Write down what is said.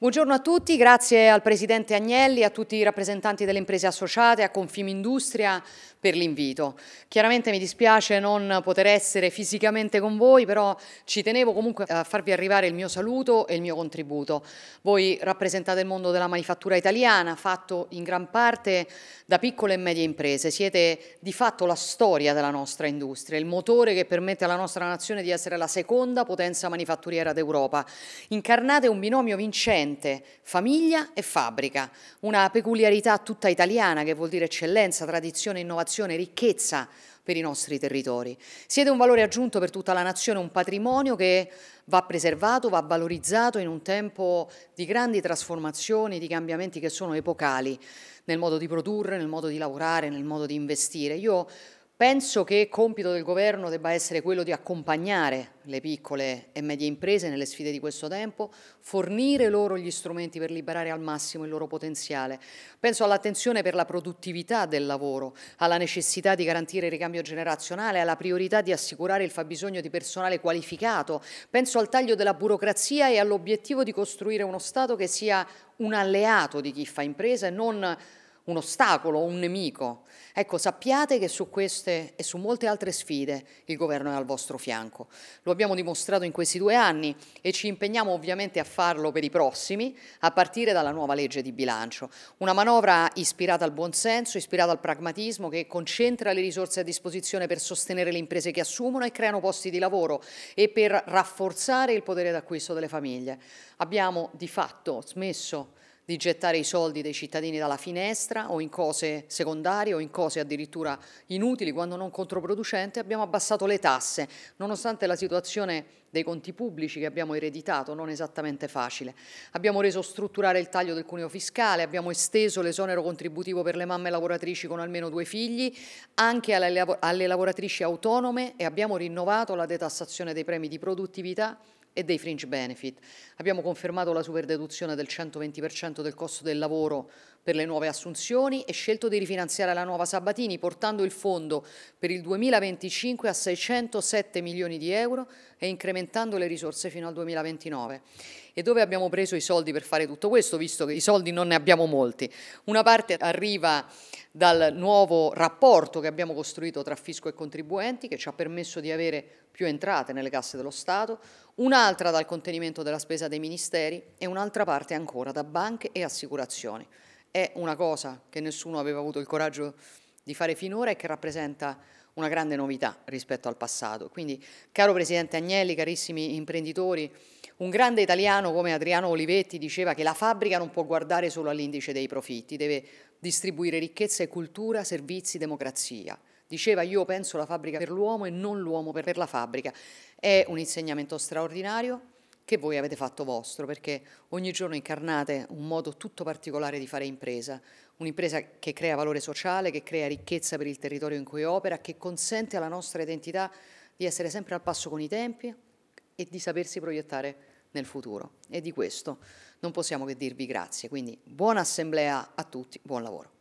Buongiorno a tutti, grazie al Presidente Agnelli, a tutti i rappresentanti delle imprese associate, a Confimindustria per l'invito. Chiaramente mi dispiace non poter essere fisicamente con voi, però ci tenevo comunque a farvi arrivare il mio saluto e il mio contributo. Voi rappresentate il mondo della manifattura italiana, fatto in gran parte da piccole e medie imprese. Siete di fatto la storia della nostra industria, il motore che permette alla nostra nazione di essere la seconda potenza manifatturiera d'Europa. Incarnate un binomio vincente ambiente, famiglia e fabbrica, una peculiarità tutta italiana che vuol dire eccellenza, tradizione, innovazione, ricchezza per i nostri territori. Siete un valore aggiunto per tutta la nazione, un patrimonio che va preservato, va valorizzato in un tempo di grandi trasformazioni, di cambiamenti che sono epocali nel modo di produrre, nel modo di lavorare, nel modo di investire. Io Penso che compito del governo debba essere quello di accompagnare le piccole e medie imprese nelle sfide di questo tempo, fornire loro gli strumenti per liberare al massimo il loro potenziale. Penso all'attenzione per la produttività del lavoro, alla necessità di garantire il ricambio generazionale, alla priorità di assicurare il fabbisogno di personale qualificato. Penso al taglio della burocrazia e all'obiettivo di costruire uno Stato che sia un alleato di chi fa impresa e non un ostacolo, un nemico. Ecco, sappiate che su queste e su molte altre sfide il governo è al vostro fianco. Lo abbiamo dimostrato in questi due anni e ci impegniamo ovviamente a farlo per i prossimi, a partire dalla nuova legge di bilancio. Una manovra ispirata al buonsenso, ispirata al pragmatismo, che concentra le risorse a disposizione per sostenere le imprese che assumono e creano posti di lavoro e per rafforzare il potere d'acquisto delle famiglie. Abbiamo di fatto smesso di gettare i soldi dei cittadini dalla finestra o in cose secondarie o in cose addirittura inutili quando non controproducenti, abbiamo abbassato le tasse, nonostante la situazione dei conti pubblici che abbiamo ereditato, non esattamente facile. Abbiamo reso strutturare il taglio del cuneo fiscale, abbiamo esteso l'esonero contributivo per le mamme lavoratrici con almeno due figli, anche alle, alle lavoratrici autonome e abbiamo rinnovato la detassazione dei premi di produttività e dei fringe benefit. Abbiamo confermato la superdeduzione del 120% del costo del lavoro per le nuove assunzioni e scelto di rifinanziare la nuova Sabatini portando il fondo per il 2025 a 607 milioni di euro e incrementando le risorse fino al 2029. E dove abbiamo preso i soldi per fare tutto questo, visto che i soldi non ne abbiamo molti? Una parte arriva dal nuovo rapporto che abbiamo costruito tra fisco e contribuenti, che ci ha permesso di avere più entrate nelle casse dello Stato, un'altra dal contenimento della spesa dei ministeri e un'altra parte ancora da banche e assicurazioni. È una cosa che nessuno aveva avuto il coraggio di fare finora e che rappresenta una grande novità rispetto al passato. Quindi, caro Presidente Agnelli, carissimi imprenditori, un grande italiano come Adriano Olivetti diceva che la fabbrica non può guardare solo all'indice dei profitti, deve distribuire ricchezza e cultura, servizi, democrazia. Diceva io penso la fabbrica per l'uomo e non l'uomo per la fabbrica. È un insegnamento straordinario che voi avete fatto vostro, perché ogni giorno incarnate un modo tutto particolare di fare impresa, un'impresa che crea valore sociale, che crea ricchezza per il territorio in cui opera, che consente alla nostra identità di essere sempre al passo con i tempi e di sapersi proiettare nel futuro. E di questo non possiamo che dirvi grazie. Quindi buona assemblea a tutti, buon lavoro.